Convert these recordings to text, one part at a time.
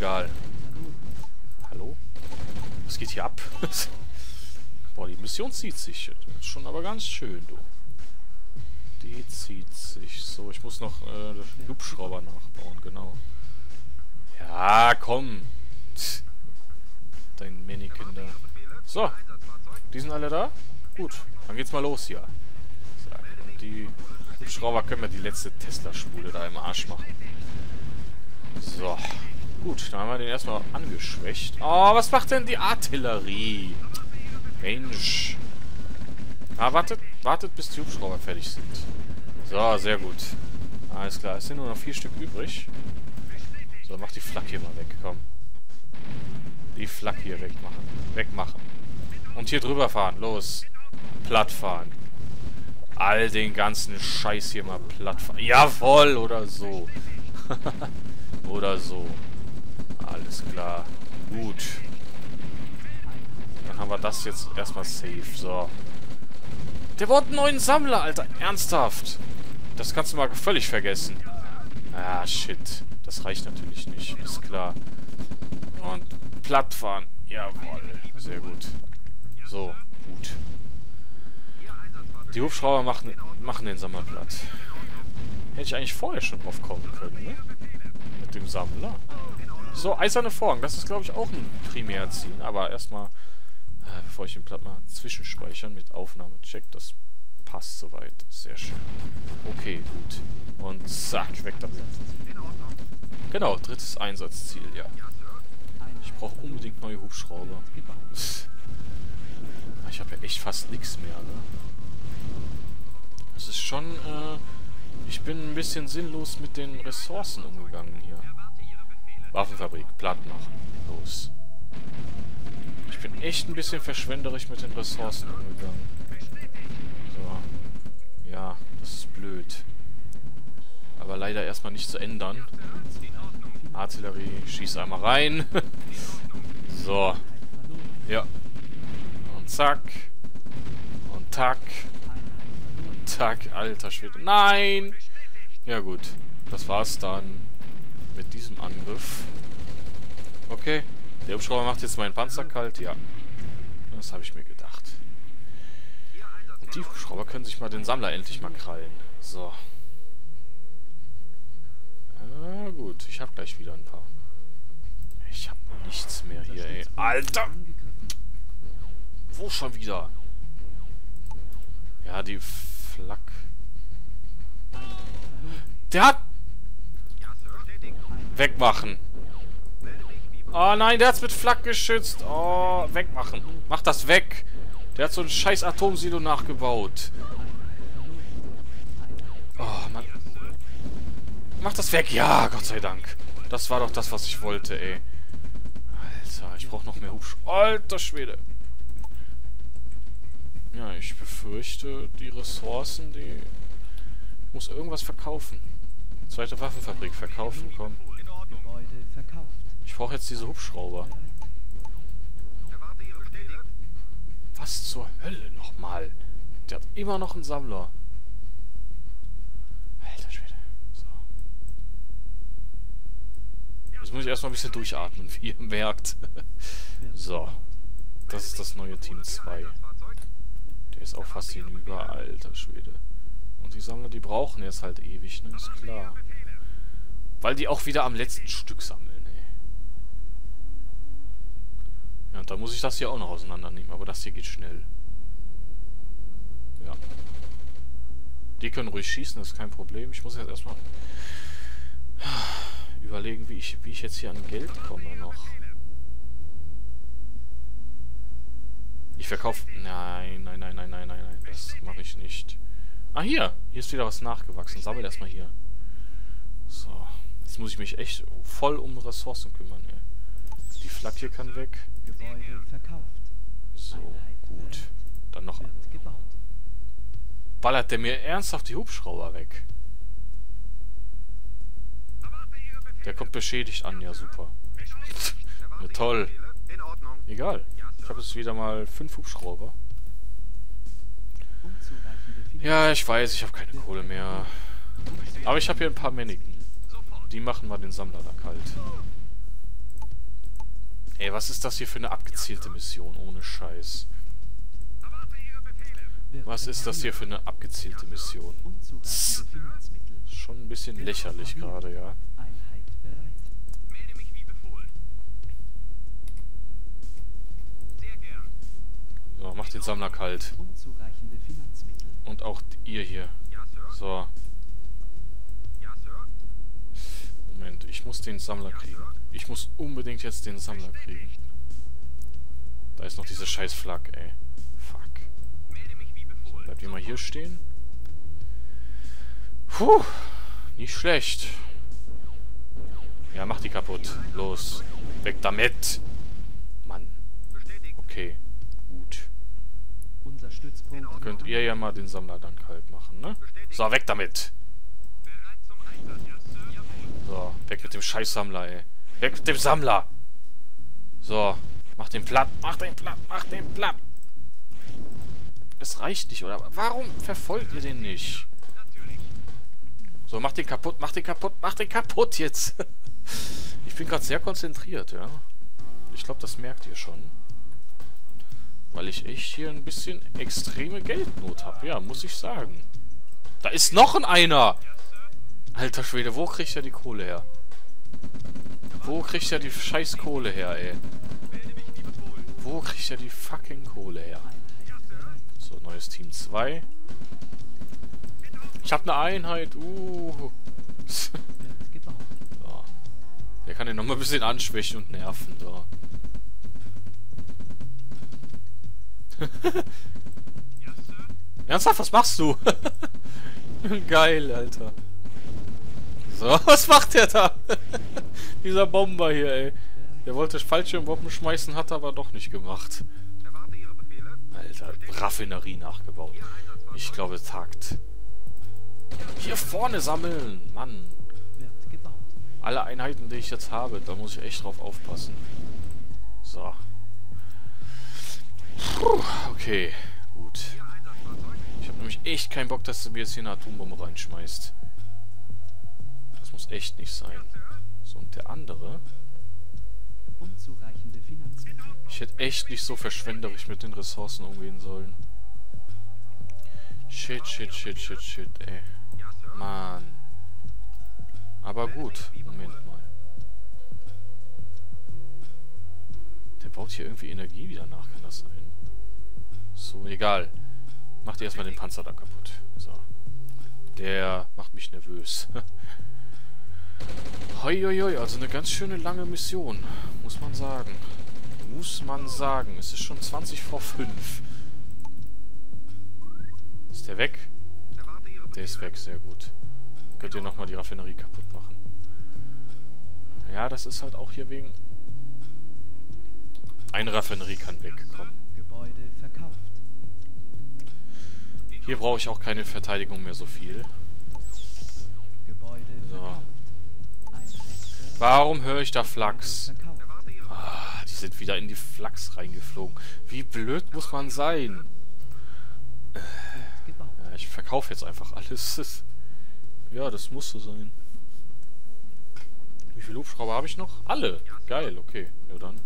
egal. Hallo? Was geht hier ab? Boah, die Mission zieht sich. Schon aber ganz schön, du. Die zieht sich. So, ich muss noch äh, den Hubschrauber nachbauen, genau. Ja, komm. Dein Minikinder. So. Die sind alle da? Gut. Dann geht's mal los hier. Und die Hubschrauber können wir die letzte Tesla-Spule da im Arsch machen. So. Gut, dann haben wir den erstmal angeschwächt. Oh, was macht denn die Artillerie? Mensch. Ah, wartet, wartet, bis die Hubschrauber fertig sind. So, sehr gut. Alles klar, es sind nur noch vier Stück übrig. So, mach die Flak hier mal weg, komm. Die Flak hier wegmachen. Wegmachen. Und hier drüber fahren, los. Platt fahren. All den ganzen Scheiß hier mal platt fahren. Jawoll, oder so. oder so. Alles klar. Gut. Dann haben wir das jetzt erstmal safe. So. Der wollte einen neuen Sammler, Alter. Ernsthaft. Das kannst du mal völlig vergessen. Ah, shit. Das reicht natürlich nicht. Ist klar. Und platt fahren. Jawohl. Sehr gut. So, gut. Die Hubschrauber machen, machen den Sammler platt. Hätte ich eigentlich vorher schon drauf kommen können, ne? Mit dem Sammler. So, eiserne Vorhang. Das ist, glaube ich, auch ein Primärziel. Aber erstmal, äh, bevor ich den platt mache, zwischenspeichern mit Aufnahmecheck. Das passt soweit. Sehr schön. Okay, gut. Und zack, weg damit. Genau, drittes Einsatzziel, ja. Ich brauche unbedingt neue Hubschrauber. Ich habe ja echt fast nichts mehr, ne? Das ist schon, äh... Ich bin ein bisschen sinnlos mit den Ressourcen umgegangen hier. Waffenfabrik, platt machen. Los. Ich bin echt ein bisschen verschwenderisch mit den Ressourcen umgegangen. So. Ja, das ist blöd. Aber leider erstmal nicht zu ändern. Artillerie, schieß einmal rein. so. Ja. Und zack. Und tack. Und tack. Alter Schwede. Nein! Ja gut. Das war's dann mit diesem Angriff. Okay. Der Hubschrauber macht jetzt meinen Panzer kalt. Ja. Das habe ich mir gedacht. Und die Hubschrauber können sich mal den Sammler endlich mal krallen. So. Ja, gut. Ich habe gleich wieder ein paar. Ich habe nichts mehr hier, ey. Alter! Wo schon wieder? Ja, die Flak. Der hat Wegmachen. Oh nein, der hat's mit Flak geschützt. Oh, wegmachen. Mach das weg. Der hat so ein scheiß Atomsilo nachgebaut. Oh, Mann. Mach das weg. Ja, Gott sei Dank. Das war doch das, was ich wollte, ey. Alter, ich brauche noch mehr Hubsch... Alter Schwede. Ja, ich befürchte, die Ressourcen, die... Ich muss irgendwas verkaufen. Zweite Waffenfabrik verkaufen, komm. Ich brauche jetzt diese Hubschrauber. Was zur Hölle nochmal? Der hat immer noch einen Sammler. Alter Schwede. So. Jetzt muss ich erstmal ein bisschen durchatmen, wie ihr merkt. so. Das ist das neue Team 2. Der ist auch fast hinüber, alter Schwede. Und die Sammler, die brauchen jetzt halt ewig, ne? Ist klar. Weil die auch wieder am letzten Stück sammeln, Ja, und da muss ich das hier auch noch auseinandernehmen. Aber das hier geht schnell. Ja. Die können ruhig schießen, das ist kein Problem. Ich muss jetzt erstmal überlegen, wie ich, wie ich jetzt hier an Geld komme noch. Ich verkaufe... Nein, nein, nein, nein, nein, nein, nein. Das mache ich nicht. Ah, hier. Hier ist wieder was nachgewachsen. Sammel erstmal hier. So. Jetzt muss ich mich echt voll um Ressourcen kümmern, ey. Die Flak hier kann weg. So, gut. Dann noch... Ballert der mir ernsthaft die Hubschrauber weg? Der kommt beschädigt an, ja super. ja, toll. Egal. Ich habe jetzt wieder mal fünf Hubschrauber. Ja, ich weiß, ich habe keine Kohle mehr. Aber ich habe hier ein paar Männchen. Die machen mal den Sammler da kalt. Ey, was ist das hier für eine abgezielte Mission? Ohne Scheiß. Was ist das hier für eine abgezielte Mission? Tss. Schon ein bisschen lächerlich gerade, ja. So, macht den Sammler kalt. Und auch ihr hier. So. Moment, ich muss den Sammler kriegen. Ich muss unbedingt jetzt den Sammler kriegen. Da ist noch diese scheiß Flak, ey. Fuck. So, bleibt ihr mal hier stehen. Puh. Nicht schlecht. Ja, mach die kaputt. Los. Weg damit. Mann. Okay. Gut. Könnt ihr ja mal den Sammler dann kalt machen, ne? So, weg damit. So, weg mit dem Scheißsammler, ey. Weg mit dem Sammler. So, mach den platt, mach den platt, mach den platt. Es reicht nicht, oder? Warum verfolgt ihr den nicht? So, mach den kaputt, mach den kaputt, mach den kaputt jetzt. ich bin gerade sehr konzentriert, ja. Ich glaube, das merkt ihr schon. Weil ich echt hier ein bisschen extreme Geldnot habe. Ja, muss ich sagen. Da ist noch ein einer. Alter Schwede, wo kriegt er die Kohle her? Wo kriegt er die scheiß Kohle her, ey? Wo kriegt er die fucking Kohle her? So, neues Team 2. Ich hab eine Einheit. Uh. so. Der kann den nochmal ein bisschen anschwächen und nerven. So. Ernsthaft, was machst du? Geil, Alter. So, was macht der da? Dieser Bomber hier, ey. Der wollte Fallschirmbomben schmeißen, hat aber doch nicht gemacht. Alter, Raffinerie nachgebaut. Ich glaube, es tagt. Hier vorne sammeln, Mann. Alle Einheiten, die ich jetzt habe, da muss ich echt drauf aufpassen. So. Puh, okay, gut. Ich habe nämlich echt keinen Bock, dass du mir jetzt hier eine Atombombe reinschmeißt muss echt nicht sein. So, und der andere... Ich hätte echt nicht so verschwenderisch mit den Ressourcen umgehen sollen. Shit, shit, shit, shit, shit, ey. Mann. Aber gut. Moment mal. Der baut hier irgendwie Energie wieder nach, kann das sein? So, egal. Macht erstmal den Panzer da kaputt. So. Der macht mich nervös. Hoi, also eine ganz schöne lange Mission, muss man sagen. Muss man sagen. Es ist schon 20 vor 5. Ist der weg? Der ist weg, sehr gut. Könnt ihr nochmal die Raffinerie kaputt machen. Ja, das ist halt auch hier wegen... Eine Raffinerie kann wegkommen. Hier brauche ich auch keine Verteidigung mehr so viel. Warum höre ich da Flachs? Ah, die sind wieder in die Flachs reingeflogen. Wie blöd muss man sein? Ja, ich verkaufe jetzt einfach alles. Ja, das muss so sein. Wie viele Hubschrauber habe ich noch? Alle. Geil, okay. Ja, dann.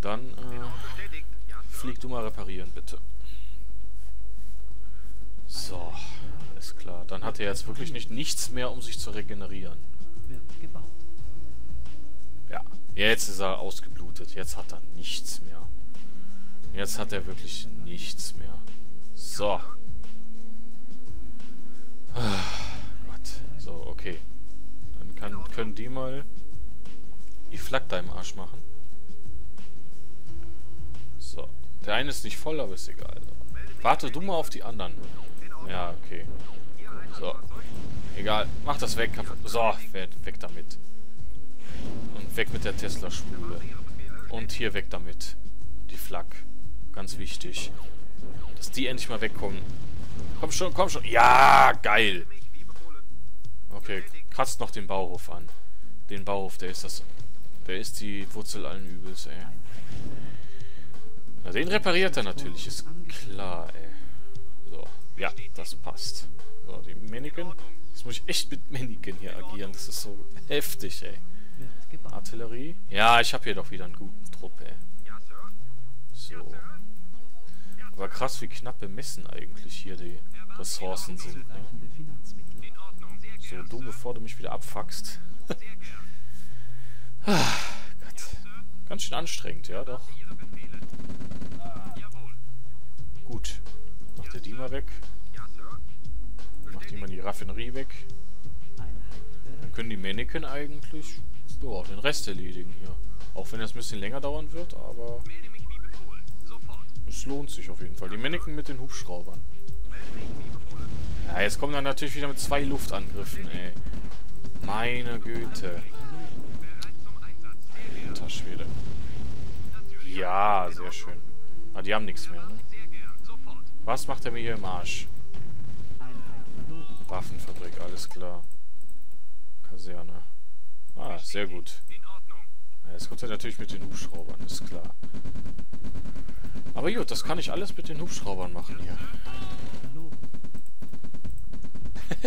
Dann, äh, flieg du mal reparieren, bitte. So ist klar. Dann hat er jetzt wirklich nicht nichts mehr, um sich zu regenerieren. Ja, jetzt ist er ausgeblutet. Jetzt hat er nichts mehr. Jetzt hat er wirklich nichts mehr. So. Ah, Gott. So, okay. Dann kann, können die mal die Flak da im Arsch machen. So. Der eine ist nicht voll, aber ist egal. Warte du mal auf die anderen. Ja, okay. So. Egal. Mach das weg. So, weg damit. Und weg mit der Tesla-Spule. Und hier weg damit. Die Flak. Ganz wichtig. Dass die endlich mal wegkommen. Komm schon, komm schon. Ja, geil. Okay, kratzt noch den Bauhof an. Den Bauhof, der ist das... Der ist die Wurzel allen Übels, ey. Na, den repariert er natürlich, ist klar, ey. Ja, das passt. So, die Mannequin. Jetzt muss ich echt mit Mannequin hier agieren. Das ist so heftig, ey. Artillerie. Ja, ich habe hier doch wieder einen guten Trupp, ey. So. Aber krass, wie knapp bemessen eigentlich hier die Ressourcen sind, ne? So, du, bevor du mich wieder abfuckst. ah, Gott. Ganz schön anstrengend, ja, doch. Gut. Der die mal weg. Macht die mal die Raffinerie weg. Dann können die Mannequin eigentlich ja, den Rest erledigen hier. Auch wenn das ein bisschen länger dauern wird, aber es lohnt sich auf jeden Fall. Die Mannequin mit den Hubschraubern. Ja, jetzt kommen dann natürlich wieder mit zwei Luftangriffen, ey. Meine Güte. Alter. Ja, sehr schön. Ah, die haben nichts mehr, ne? Was macht er mir hier im Arsch? Waffenfabrik, alles klar. Kaserne. Ah, sehr gut. Jetzt kommt er natürlich mit den Hubschraubern, ist klar. Aber gut, das kann ich alles mit den Hubschraubern machen hier.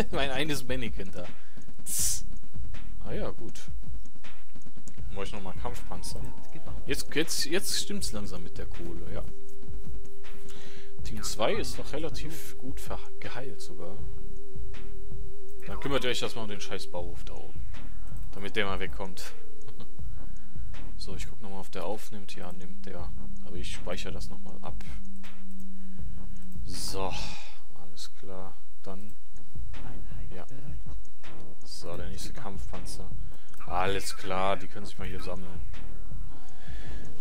Mein eines Mannequin da. Ah ja, gut. Dann brauche ich nochmal Kampfpanzer. Jetzt, jetzt, jetzt stimmt's langsam mit der Kohle, ja. Team 2 ist noch relativ gut geheilt sogar. Dann kümmert ihr euch erstmal um den scheiß Bauhof da oben. Damit der mal wegkommt. so, ich guck nochmal, ob der aufnimmt. Ja, nimmt der. Aber ich speichere das nochmal ab. So, alles klar. Dann, Ja. so, der nächste Kampfpanzer. Alles klar, die können sich mal hier sammeln.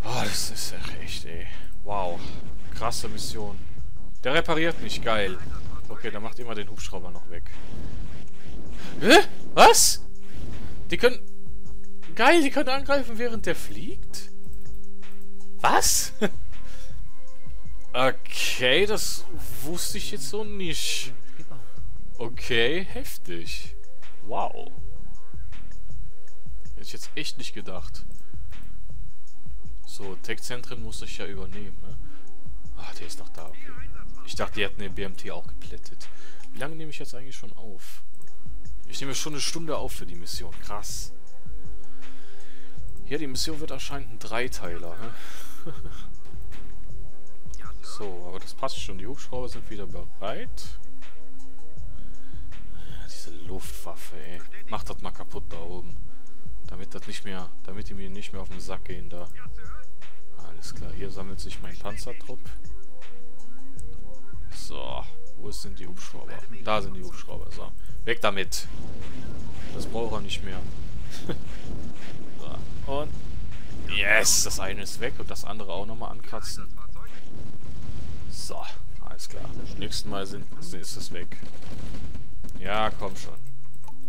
Ah, das ist echt, ey. Wow. Krasse Mission. Der repariert mich, geil. Okay, dann macht immer den Hubschrauber noch weg. Hä? Was? Die können... Geil, die können angreifen, während der fliegt? Was? okay, das wusste ich jetzt so nicht. Okay, heftig. Wow. Hätte ich jetzt echt nicht gedacht. So, Tech-Zentren muss ich ja übernehmen, ne? Ah, der ist noch da, okay. Ich dachte, die hätten den BMT auch geplättet. Wie lange nehme ich jetzt eigentlich schon auf? Ich nehme schon eine Stunde auf für die Mission. Krass. Ja, die Mission wird anscheinend ein Dreiteiler, ne? so, aber das passt schon. Die Hubschrauber sind wieder bereit. Diese Luftwaffe, ey. Macht das mal kaputt da oben. Damit das nicht mehr, damit die mir nicht mehr auf den Sack gehen da. Alles klar, hier sammelt sich mein Panzertrupp. So, wo sind die Hubschrauber? Da sind die Hubschrauber, so. Weg damit. Das braucht er nicht mehr. so, und... Yes, das eine ist weg und das andere auch nochmal ankratzen. So, alles klar. Nächstes Mal sind, ist es weg. Ja, komm schon.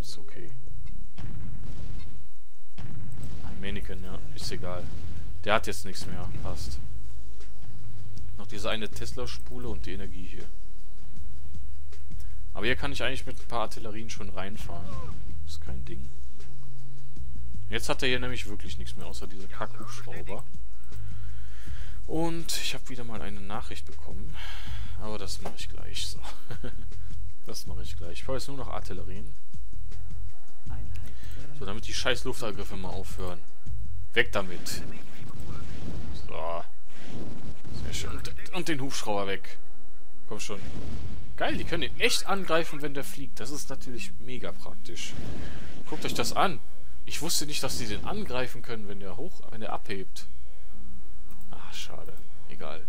Ist okay. Mannequin, ja, ist egal. Der hat jetzt nichts mehr. Passt. Noch diese eine Tesla-Spule und die Energie hier. Aber hier kann ich eigentlich mit ein paar Artillerien schon reinfahren. Ist kein Ding. Jetzt hat er hier nämlich wirklich nichts mehr, außer diese Kackhubschrauber. Und ich habe wieder mal eine Nachricht bekommen. Aber das mache ich gleich. So. das mache ich gleich. Ich brauche jetzt nur noch Artillerien. So, damit die scheiß Luftangriffe mal aufhören. Weg damit. So. Sehr schön. Und, und den Hubschrauber weg. Komm schon. Geil, die können ihn echt angreifen, wenn der fliegt. Das ist natürlich mega praktisch. Guckt euch das an. Ich wusste nicht, dass die den angreifen können, wenn der hoch, wenn der abhebt. Ah, schade. Egal.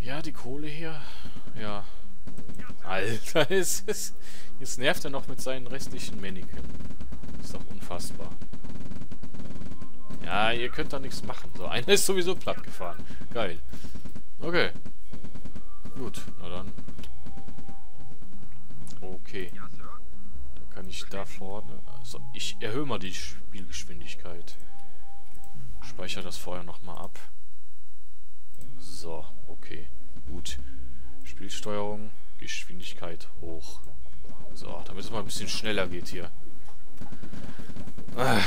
Ja, die Kohle hier. Ja. Alter, es ist, jetzt nervt er noch mit seinen restlichen Mannequin. Ist doch unfassbar. Ja, ihr könnt da nichts machen. So, einer ist sowieso platt gefahren. Geil. Okay. Gut, na dann. Okay. Da kann ich da vorne... Also, ich erhöhe mal die Spielgeschwindigkeit. Speichere das vorher nochmal ab. So, okay. Gut. Spielsteuerung, Geschwindigkeit hoch. So, damit es mal ein bisschen schneller geht hier. Ah,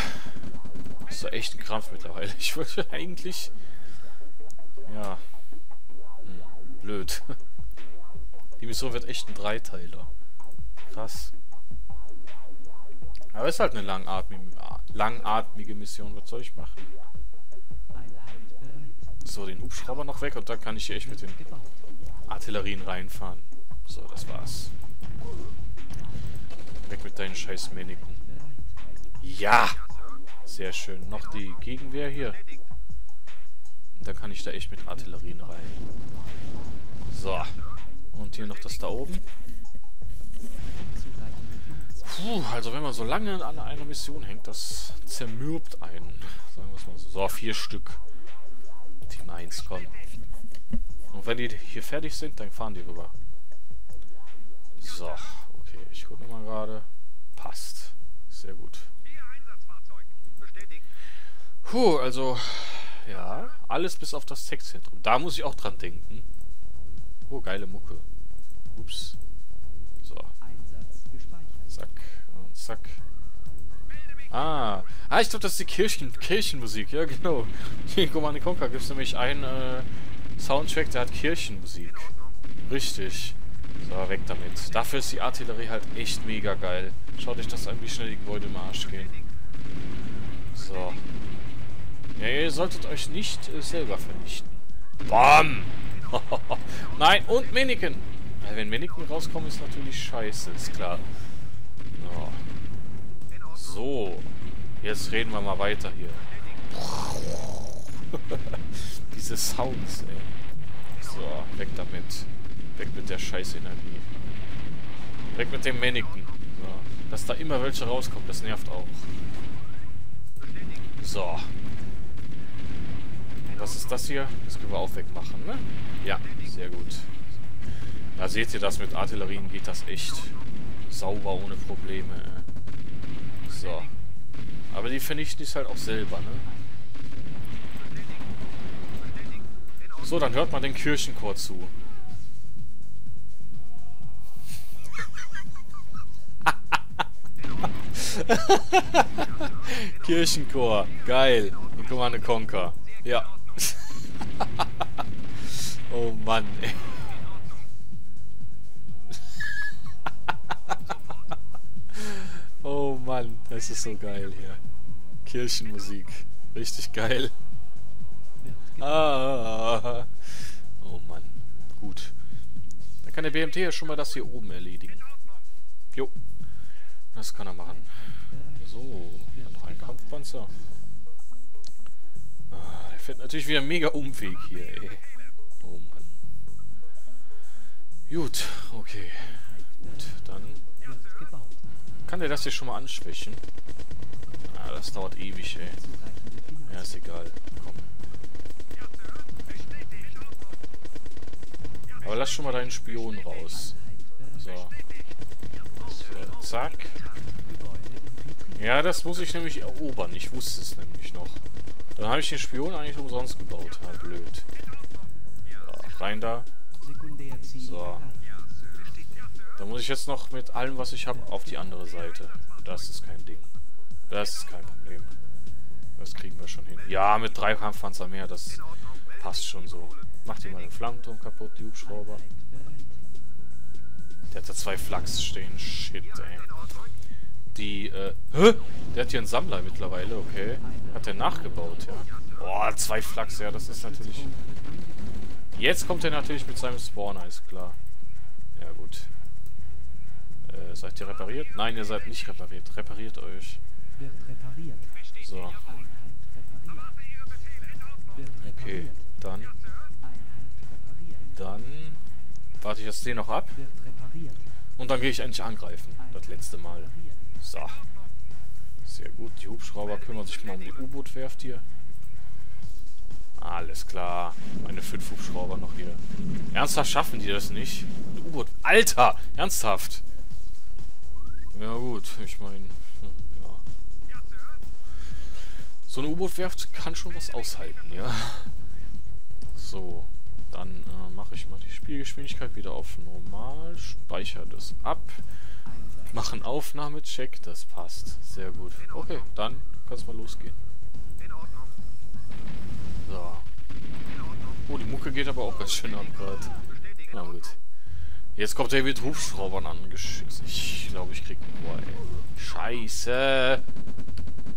ist doch echt ein Krampf mittlerweile. Ich wollte eigentlich... Ja. Hm, blöd. Die Mission wird echt ein Dreiteiler. Krass. Aber ist halt eine langatmige, langatmige Mission. Was soll ich machen? So, den Hubschrauber noch weg und dann kann ich hier echt mit den. Artillerien reinfahren. So, das war's. Weg mit deinen scheiß. Bereit. Ja! Sehr schön. Noch die Gegenwehr hier. Dann kann ich da echt mit Artillerien rein. So. Und hier noch das da oben. Puh, also wenn man so lange an einer Mission hängt, das zermürbt einen. Sagen wir es mal so. So, vier Stück. Team 1, komm. Und wenn die hier fertig sind, dann fahren die rüber. So, okay. Ich gucke mal gerade. Passt. Sehr gut. Puh, also... Ja, alles bis auf das Textzentrum. Da muss ich auch dran denken. Oh, geile Mucke. Ups. So. Einsatz gespeichert. Zack und zack. Ah, ah ich glaube, das ist die Kirchen Kirchenmusik. Ja, genau. In Command Conquer gibt es nämlich einen äh, Soundtrack, der hat Kirchenmusik. Richtig. So, weg damit. Dafür ist die Artillerie halt echt mega geil. Schaut euch das an, wie schnell die Gebäude im Arsch gehen. So. Ja, ihr solltet euch nicht äh, selber vernichten. Bam! Nein, und Miniken! Wenn Miniken rauskommen, ist natürlich scheiße, ist klar. Ja. So. Jetzt reden wir mal weiter hier. Diese Sounds, ey. So, weg damit. Weg mit der Scheißenergie. Weg mit dem Mannequin. So. Dass da immer welche rauskommen, das nervt auch. So. Was ist das hier? Das können wir auch wegmachen, ne? Ja, sehr gut. Da seht ihr das mit Artillerien geht das echt sauber ohne Probleme. So. Aber die vernichten es halt auch selber, ne? So, dann hört man den Kirchenchor zu. Kirchenchor. Geil. In Command Conquer. Ja. oh Mann, ey. oh Mann, das ist so geil hier. Kirchenmusik. Richtig geil. Wird gebaut. Ah. Oh Mann. Gut. Dann kann der BMT ja schon mal das hier oben erledigen. Jo. Das kann er machen. So. Noch ein Kampfpanzer. Fährt natürlich wieder mega Umweg hier, ey. Oh Mann. Gut. Okay. Gut. Dann kann der das hier schon mal anschwächen. Ah, das dauert ewig, ey. Ja, ist egal. Komm. Aber lass schon mal deinen Spion raus. So. so zack. Ja, das muss ich nämlich erobern. Ich wusste es nämlich noch. Dann habe ich den Spion eigentlich umsonst gebaut. Ja, blöd. So, rein da. So. Da muss ich jetzt noch mit allem, was ich habe, auf die andere Seite. Das ist kein Ding. Das ist kein Problem. Das kriegen wir schon hin. Ja, mit drei Kampfpanzer mehr, das passt schon so. Macht ihr mal den Flammenturm kaputt, die Hubschrauber. Der hat da zwei Flachs stehen. Shit, ey. Die, äh, hä? Der hat hier einen Sammler mittlerweile, okay. Hat der nachgebaut, ja. Boah, zwei Flachs, ja, das ist natürlich... Jetzt kommt er natürlich mit seinem Spawner, ist klar. Ja, gut. Äh, seid ihr repariert? Nein, ihr seid nicht repariert. Repariert euch. Wird repariert. So, okay. Dann, dann... Warte ich jetzt den noch ab. Und dann gehe ich endlich angreifen. Das letzte Mal. So. Sehr gut. Die Hubschrauber kümmern sich mal um die U-Boot-Werft hier. Alles klar. Meine fünf Hubschrauber noch hier. Ernsthaft schaffen die das nicht? U-Boot. Alter! Ernsthaft! Ja gut, ich meine... Ja. So eine U-Boot-Werft kann schon was aushalten, ja. So. Dann äh, mache ich mal die Spielgeschwindigkeit wieder auf normal. Speichere das ab. Machen Aufnahmecheck, das passt. Sehr gut. Okay, dann kann es mal losgehen. So. Oh, die Mucke geht aber auch ganz schön ab gerade. Na gut. Jetzt kommt er mit Hubschraubern angeschissen. Ich glaube, ich krieg... Boah, ey. Scheiße.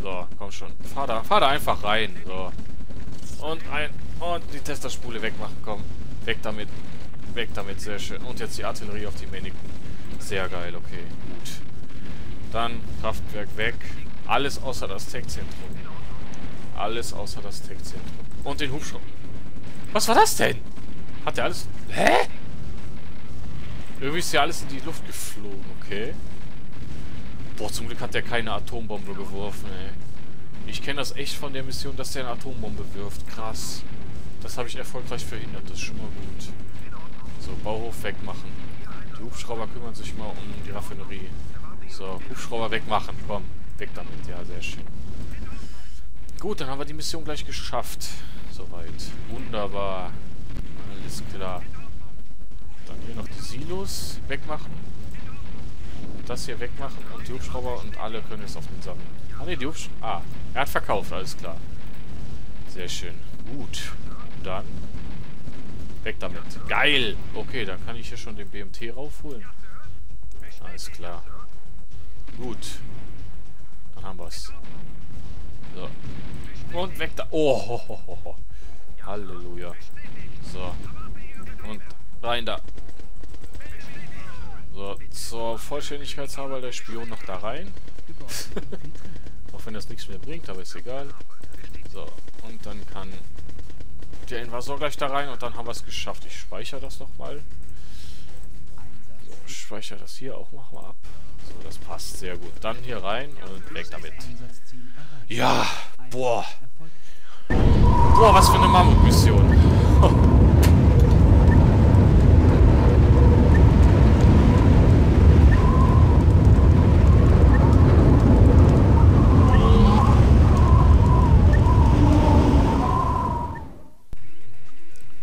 So, komm schon. Fahr da, fahr da einfach rein. So. Und ein... Und die Testerspule wegmachen, komm. Weg damit. Weg damit, sehr schön. Und jetzt die Artillerie auf die Mäniken. Sehr geil, okay. Gut. Dann Kraftwerk weg. Alles außer das Tech-Zentrum. Alles außer das Tech-Zentrum. Und den Hubschrauber. Was war das denn? Hat der alles... Hä? Irgendwie ist ja alles in die Luft geflogen, okay. Boah, zum Glück hat der keine Atombombe geworfen, ey. Ich kenne das echt von der Mission, dass der eine Atombombe wirft. Krass. Das habe ich erfolgreich verhindert. Das ist schon mal gut. So, Bauhof wegmachen. Die Hubschrauber kümmern sich mal um die Raffinerie. So, Hubschrauber wegmachen. Komm, weg damit. Ja, sehr schön. Gut, dann haben wir die Mission gleich geschafft. Soweit. Wunderbar. Alles klar. Dann hier noch die Silos wegmachen. Das hier wegmachen und die Hubschrauber und alle können jetzt auf den sammeln. Ah ne, die Hubschrauber... Ah, er hat verkauft, alles klar. Sehr schön. Gut. Dann... Weg damit. Geil! Okay, dann kann ich hier schon den BMT raufholen. Alles klar. Gut. Dann haben wir's. So. Und weg da. Oh, ho, ho, ho. Halleluja. So. Und rein da. So, zur Vollständigkeitshalber der Spion noch da rein. Auch wenn das nichts mehr bringt, aber ist egal. So, und dann kann der Invasor gleich da rein und dann haben wir es geschafft. Ich speichere das nochmal. So, speichere das hier auch nochmal ab. So, das passt sehr gut. Dann hier rein und weg damit. Ja, boah. Boah, was für eine Mammutmission.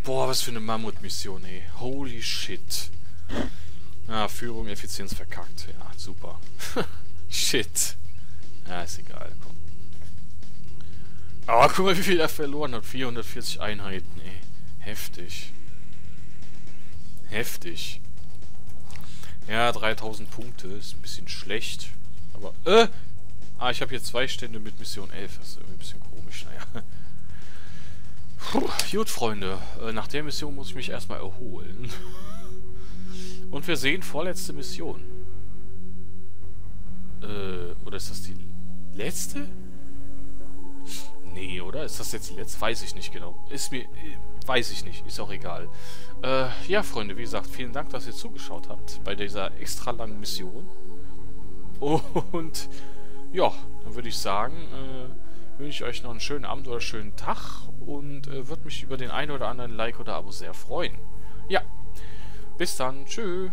Boah, was für eine Mammutmission, ey. Holy shit. Ah, Führung, Effizienz verkackt. Ja, super. shit. Ja, ist egal, komm. Aber guck mal, wie viel er verloren hat. 440 Einheiten, ey. Heftig. Heftig. Ja, 3000 Punkte. Ist ein bisschen schlecht. Aber, äh! Ah, ich habe hier zwei Stände mit Mission 11. Das ist irgendwie ein bisschen komisch, naja. Puh, gut, Freunde. Äh, nach der Mission muss ich mich erstmal erholen. Und wir sehen vorletzte Mission. Äh, oder ist das die letzte? Nee, oder? Ist das jetzt die letzte? Weiß ich nicht genau. Ist mir... Weiß ich nicht. Ist auch egal. Äh, ja, Freunde, wie gesagt, vielen Dank, dass ihr zugeschaut habt bei dieser extra langen Mission. Und... Ja, dann würde ich sagen, äh, wünsche ich euch noch einen schönen Abend oder schönen Tag und äh, würde mich über den einen oder anderen Like oder Abo sehr freuen. Ja, bis dann. Tschüss.